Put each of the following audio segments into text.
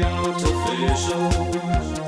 artificial.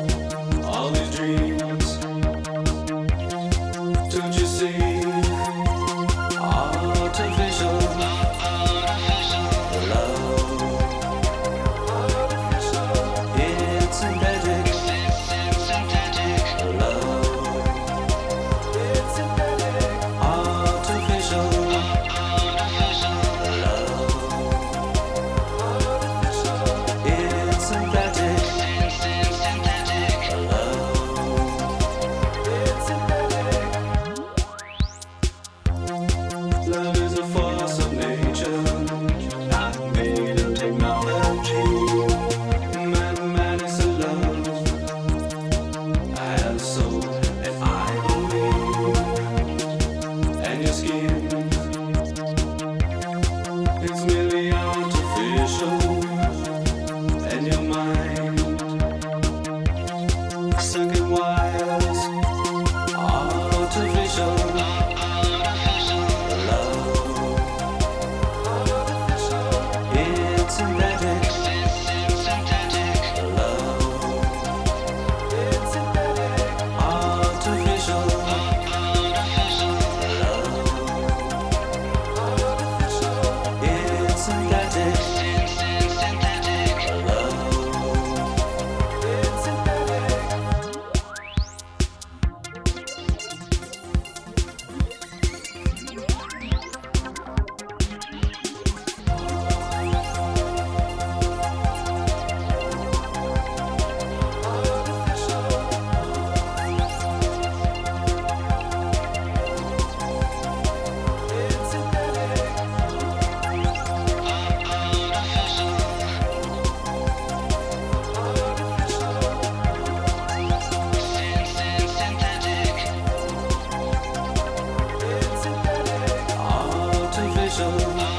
special. Oh.